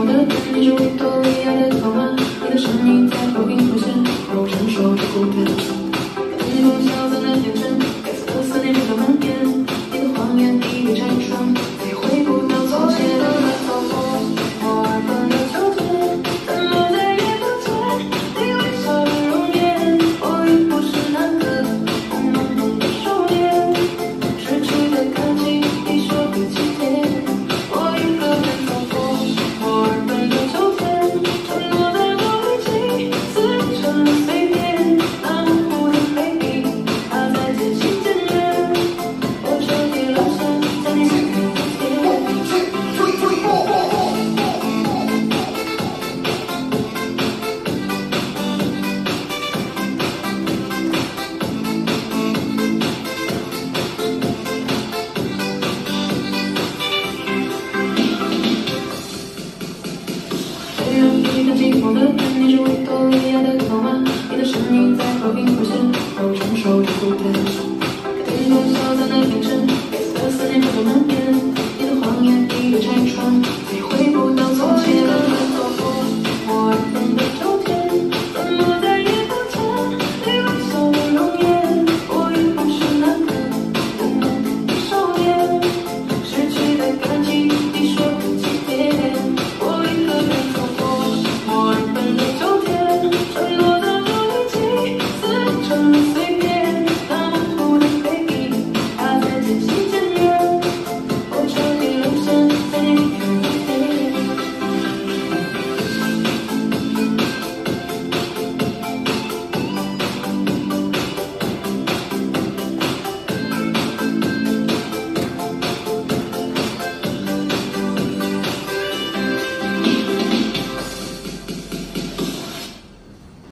我的偏执是维多利亚的港湾寂寞的，你是维多利亚的狗吗？你的身影在和平浮现，让我承受着孤单。